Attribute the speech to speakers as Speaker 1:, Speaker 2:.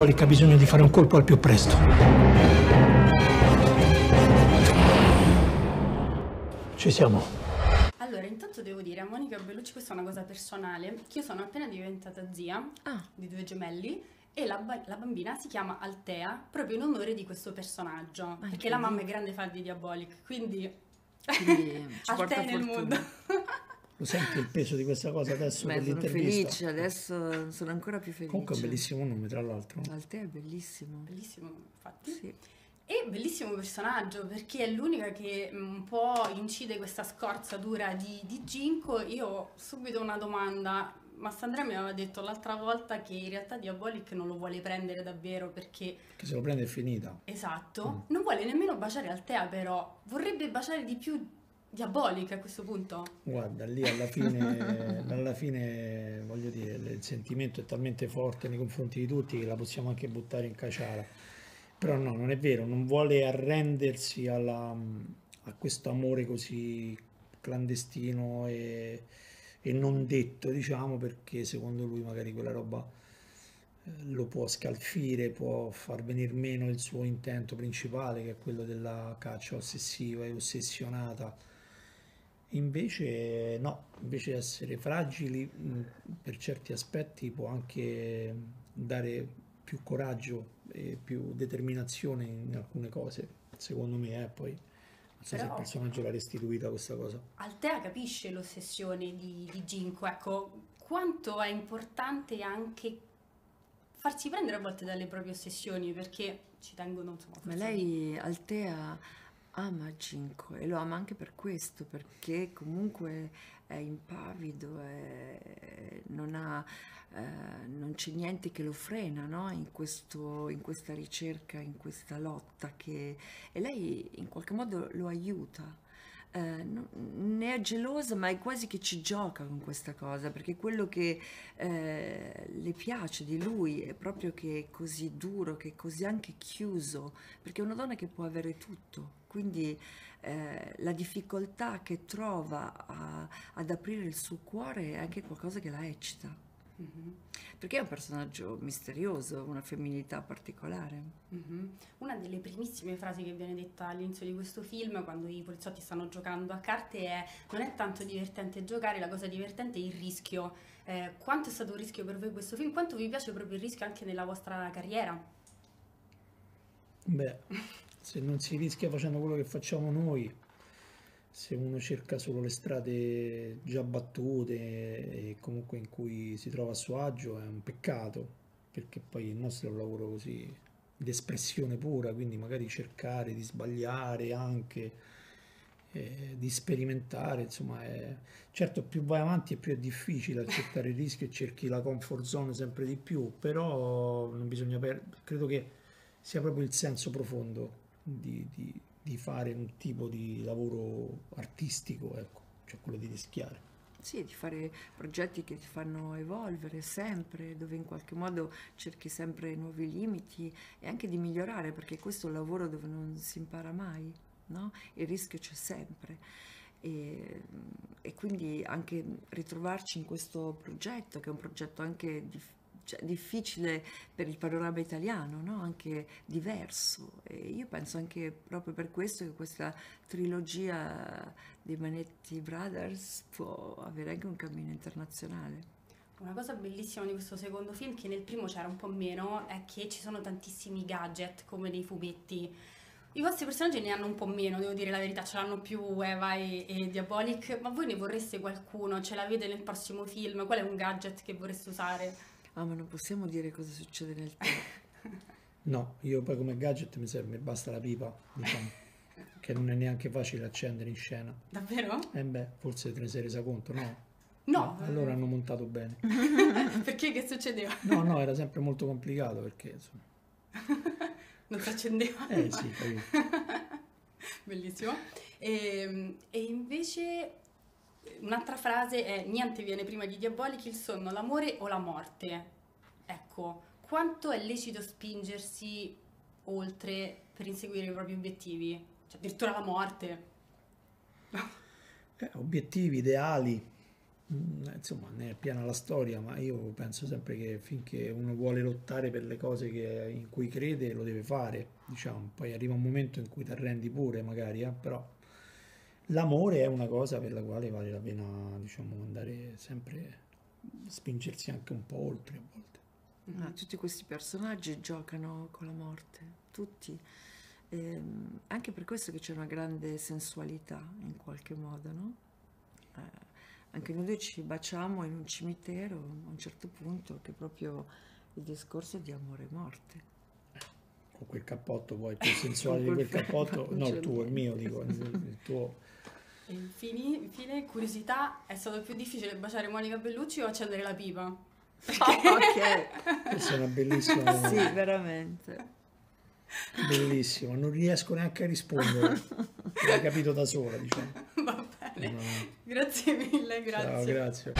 Speaker 1: Diabolic ha bisogno di fare un colpo al più presto. Ci siamo.
Speaker 2: Allora, intanto devo dire a Monica Bellucci, questa è una cosa personale, che io sono appena diventata zia
Speaker 3: Ah,
Speaker 2: di due gemelli e la, ba- la bambina si chiama Altea proprio in onore di questo personaggio, perché la mamma è grande fan di Diabolic, quindi
Speaker 3: porta
Speaker 2: Altea nel
Speaker 3: fortuna.
Speaker 2: mondo.
Speaker 1: Lo senti il peso di questa cosa adesso
Speaker 3: Beh, sono felice, adesso sono ancora più felice.
Speaker 1: Comunque è un bellissimo nome, tra l'altro.
Speaker 3: Altea è bellissimo.
Speaker 2: Bellissimo, infatti.
Speaker 3: Sì.
Speaker 2: E bellissimo personaggio perché è l'unica che mm, un po' incide questa scorzatura di, di Ginko. Io ho subito una domanda. Ma Sandra mi aveva detto l'altra volta che in realtà Diabolic non lo vuole prendere davvero perché,
Speaker 1: Che se lo prende è finita.
Speaker 2: esatto, non vuole nemmeno baciare Altea però, vorrebbe baciare di più Diabolic a questo punto.
Speaker 1: Guarda, lì alla fine, alla fine, voglio dire, il sentimento è talmente forte nei confronti di tutti che la possiamo anche buttare in caciara. Però no, non è vero, non vuole arrendersi alla- a questo amore così clandestino e, e non detto, diciamo, perché secondo lui magari quella roba eh, lo può scalfire, può far venir meno il suo intento principale, che è quello della caccia ossessiva e ossessionata. Invece no, invece di essere fragili mh, per certi aspetti può anche dare più coraggio e più determinazione in alcune cose, secondo me, eh, poi non so se il
Speaker 2: Però-
Speaker 1: personaggio l'ha restituita questa cosa.
Speaker 2: Altea capisce l'ossessione di, di Ginko, ecco, quanto è importante anche farsi prendere a volte dalle proprie ossessioni perché ci tengono insomma
Speaker 3: Ma lei, Altea, ama Ginko e lo ama anche per questo, perché comunque è impavido, è- non ha, eh, non c'è niente che lo frena, no? In questo, in questa ricerca, in questa lotta che... E lei in qualche modo lo aiuta. Eh, ne è gelosa, ma è quasi che ci gioca con questa cosa, perché quello che eh, le piace di lui è proprio che è così duro, che è così anche chiuso, perché è una donna che può avere tutto, quindi eh, la difficoltà che trova a- ad aprire il suo cuore è anche qualcosa che la eccita,
Speaker 2: Mhm,
Speaker 3: perché è un personaggio misterioso, una femminilità particolare.
Speaker 2: mhm. Una delle primissime frasi che viene detta all'inizio di questo film, quando i poliziotti stanno giocando a carte, è non è tanto divertente giocare, la cosa divertente è il rischio. Eh, quanto è stato un rischio per voi questo film? Quanto vi piace proprio il rischio anche nella vostra carriera?
Speaker 1: Beh, se non si rischia facendo quello che facciamo noi, se uno cerca solo le strade già battute e comunque in cui si trova a suo agio, è un peccato, perché poi il nostro è un lavoro così di espressione pura, quindi magari cercare di sbagliare anche, eh, di sperimentare, insomma, è... certo più vai avanti e più è difficile accettare il rischio e cerchi la comfort zone sempre di più, però non bisogna perdere, credo che sia proprio il senso profondo di, di- di fare un tipo di lavoro artistico, ecco, cioè quello di rischiare.
Speaker 3: Sì, di fare progetti che ti fanno evolvere sempre, dove in qualche modo cerchi sempre nuovi limiti e anche di migliorare, perché questo è un lavoro dove non si impara mai, no? Il rischio c'è sempre. E, e quindi anche ritrovarci in questo progetto, che è un progetto anche dif- cioè, difficile per il panorama italiano, no? Anche diverso. E io penso anche proprio per questo che questa trilogia dei Manetti Brothers può avere anche un cammino internazionale.
Speaker 2: Una cosa bellissima di questo secondo film, che nel primo c'era un po' meno, è che ci sono tantissimi gadget come nei fumetti. I vostri personaggi ne hanno un po' meno, devo dire la verità, ce l'hanno più Eva e, e Diabolic, ma voi ne vorreste qualcuno? Ce l'avete nel prossimo film? Qual è un gadget che vorreste usare?
Speaker 3: Ah, ma non possiamo dire cosa succede nel tempo.
Speaker 1: No, io poi come gadget mi serve, mi basta la pipa, diciamo, che non è neanche facile accendere in scena.
Speaker 2: Davvero?
Speaker 1: E beh, forse te ne sei resa conto, no?
Speaker 2: No,
Speaker 1: Allora hanno montato bene.
Speaker 2: perché che succedeva?
Speaker 1: No, no, era sempre molto complicato perché, insomma,
Speaker 2: Non si accendeva?
Speaker 1: eh sì, capito.
Speaker 2: Bellissimo. E, e invece un'altra frase è niente viene prima di Diabolic, il sonno, l'amore o la morte. Ecco, quanto è lecito spingersi oltre per inseguire i propri obiettivi? Cioè addirittura la morte.
Speaker 1: Eh, obiettivi, ideali, Mm, insomma, ne è piena la storia, ma io penso sempre che finché uno vuole lottare per le cose che- in cui crede, lo deve fare, diciamo. Poi arriva un momento in cui ti arrendi pure, magari, eh, però l'amore è una cosa per la quale vale la pena, diciamo, andare sempre, spingersi anche un po' oltre a volte.
Speaker 3: Ma tutti questi personaggi giocano con la morte, tutti. Ehm, anche per questo che c'è una grande sensualità in qualche modo, no? Eh, anche noi due ci baciamo in un cimitero a un certo punto, che è proprio il discorso di amore e morte.
Speaker 1: Con quel cappotto poi più sensuale di quel cappotto, no, il tuo, il mio, dico, il tuo.
Speaker 2: E infine, infine, curiosità, è stato più difficile baciare Monica Bellucci o accendere la pipa?
Speaker 3: ok,
Speaker 1: Questa è una bellissima
Speaker 3: sì, veramente.
Speaker 1: Bellissimo, non riesco neanche a rispondere. L'hai capito da sola, diciamo.
Speaker 2: Va bene.
Speaker 1: No.
Speaker 2: Grazie mille,
Speaker 1: Ciao,
Speaker 2: grazie.